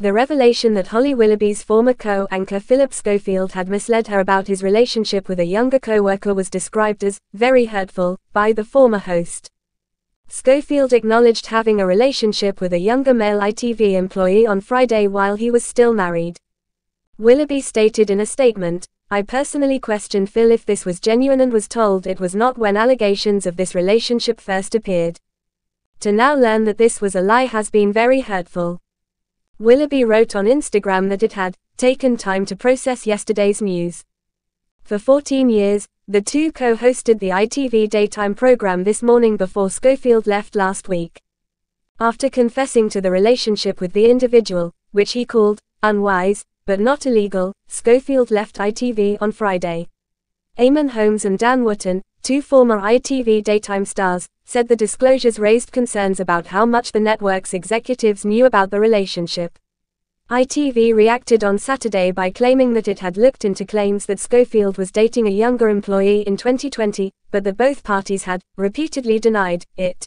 The revelation that Holly Willoughby's former co-anchor Philip Schofield had misled her about his relationship with a younger co-worker was described as very hurtful by the former host. Schofield acknowledged having a relationship with a younger male ITV employee on Friday while he was still married. Willoughby stated in a statement, I personally questioned Phil if this was genuine and was told it was not when allegations of this relationship first appeared. To now learn that this was a lie has been very hurtful. Willoughby wrote on Instagram that it had taken time to process yesterday's news. For 14 years, the two co hosted the ITV daytime program this morning before Schofield left last week. After confessing to the relationship with the individual, which he called unwise, but not illegal, Schofield left ITV on Friday. Eamonn Holmes and Dan Wootton, two former ITV daytime stars, said the disclosures raised concerns about how much the network's executives knew about the relationship. ITV reacted on Saturday by claiming that it had looked into claims that Schofield was dating a younger employee in 2020, but that both parties had repeatedly denied it.